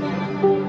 Música